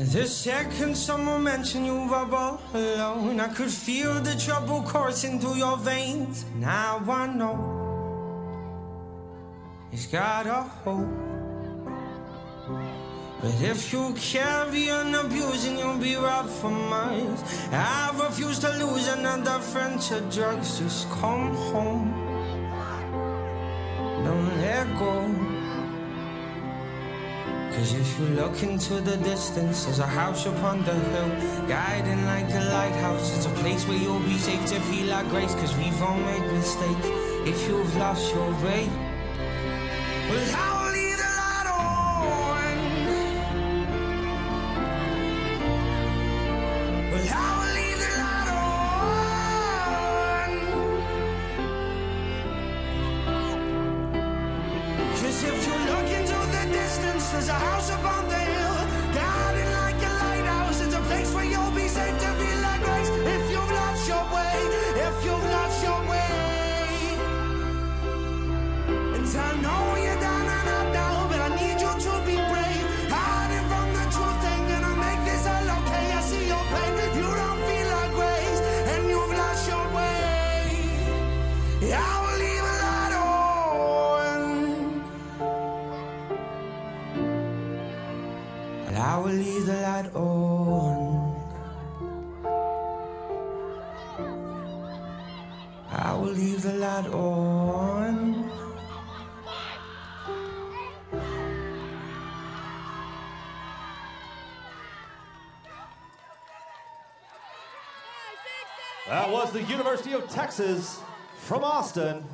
The second someone mentioned you were all alone, I could feel the trouble coursing through your veins. Now I know it's got a hope. But if you carry on abusing, you'll be robbed for miles. I refuse to lose another friend to drugs. Just come home. Don't let go. Cause if you look into the distance, there's a house upon the hill, guiding like a lighthouse. It's a place where you'll be safe to feel our grace. Cause we've all made mistakes. If you've lost your way, well, I'll leave the light on. Well, I'll leave the light if you And I will leave the light on. I will leave the light on. That was the University of Texas from Austin.